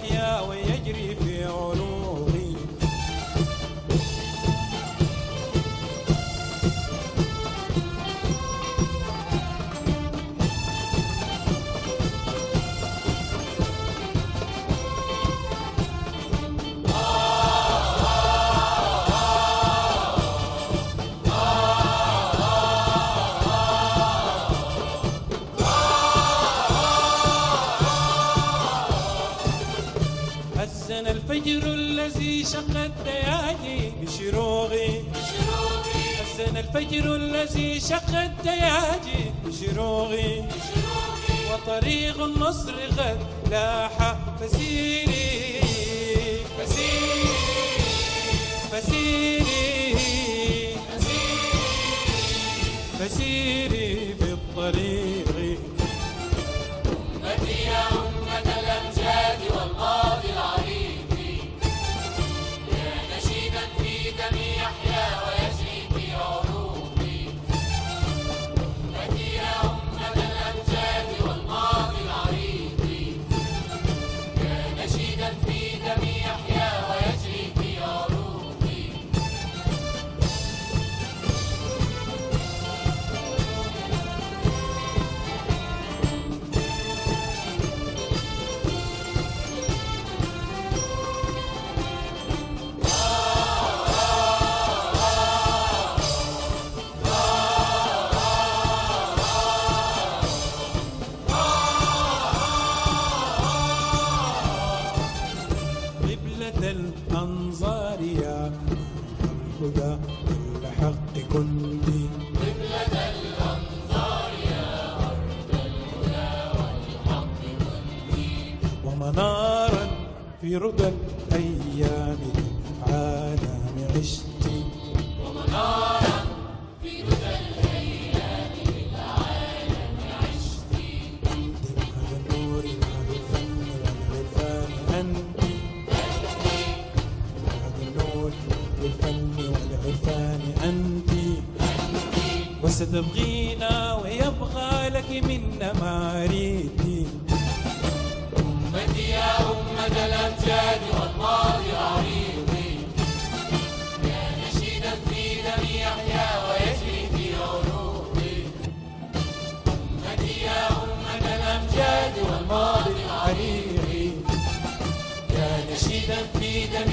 Yeah. الفجر الذي شق الدياجي بشروغي حسن الفجر الذي شق الدياجي بشروغي وطريق النصر قد لاح فسيري. فسيري. فسيري. الهدى الحق كنت. قبلة الأنظار يا أرض الهدى والحق كنتي ومنارا في رضا الأيام للعالم عشت. ومنارا في رضا الأيام للعالم عشتي دمها النور مع الفن والعرفان أنت وستبغينا ويبغى لك منا ما ريتي أمتي يا أمة الأمجاد والماضي العريق يا نشيدا في دم يحيا ويجري في عروقي أمتي يا أمة الأمجاد والماضي العريق يا نشيدا في دم